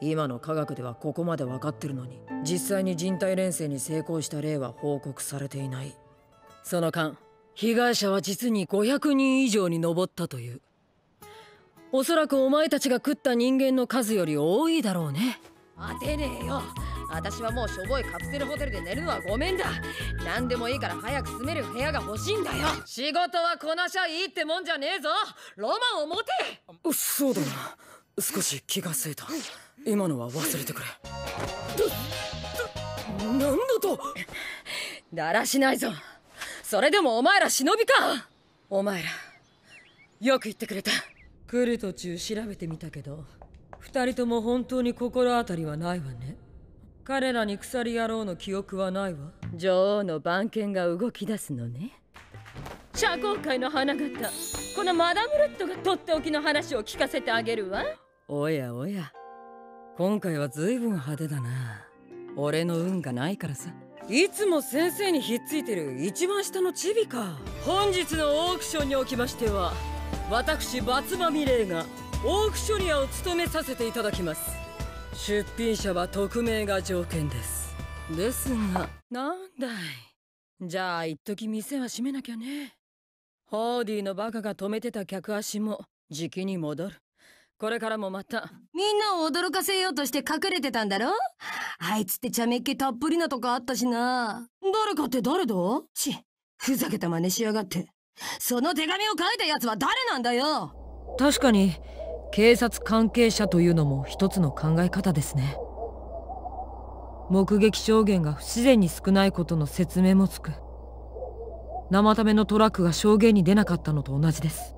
今の科学ではここまで分かってるのに実際に人体錬成に成功した例は報告されていない。その間被害者は実に500人以上に上ったという。おそらくお前たちが食った人間の数より多いだろうね。待てねえよ。私はもうしょぼいカプセルホテルで寝るのはごめんだ。何でもいいから早く住める部屋が欲しいんだよ。仕事はこなしゃいいってもんじゃねえぞ。ロマンを持て。そうだな。少し気がせいた。今のは忘れてくれ。なんだと。だらしないぞ。それでもお前ら忍びか。お前らよく言ってくれた。来る途中調べてみたけど二人とも本当に心当たりはないわね。彼らに鎖野郎の記憶はないわ。女王の番犬が動き出すのね。社交界の花形。このマダム・レッドがとっておきの話を聞かせてあげるわ。おやおや。今回は随分派手だな。俺の運がないからさ。いつも先生にひっついてる。一番下のチビか。本日のオークションにおきましては私バツバミレイがオークショニアを務めさせていただきます。出品者は匿名が条件です。ですがなんだい。じゃあ一時店は閉めなきゃね。ホーディのバカが止めてた客足もじきに戻る。これからもまた。みんなを驚かせようとして隠れてたんだろ？あいつって茶目っ気たっぷりなとこあったしな。誰かって誰だ？ちふざけた真似しやがって。その手紙を書いたやつは誰なんだよ？確かに警察関係者というのも一つの考え方ですね。目撃証言が不自然に少ないことの説明もつく。生ためのトラックが証言に出なかったのと同じです。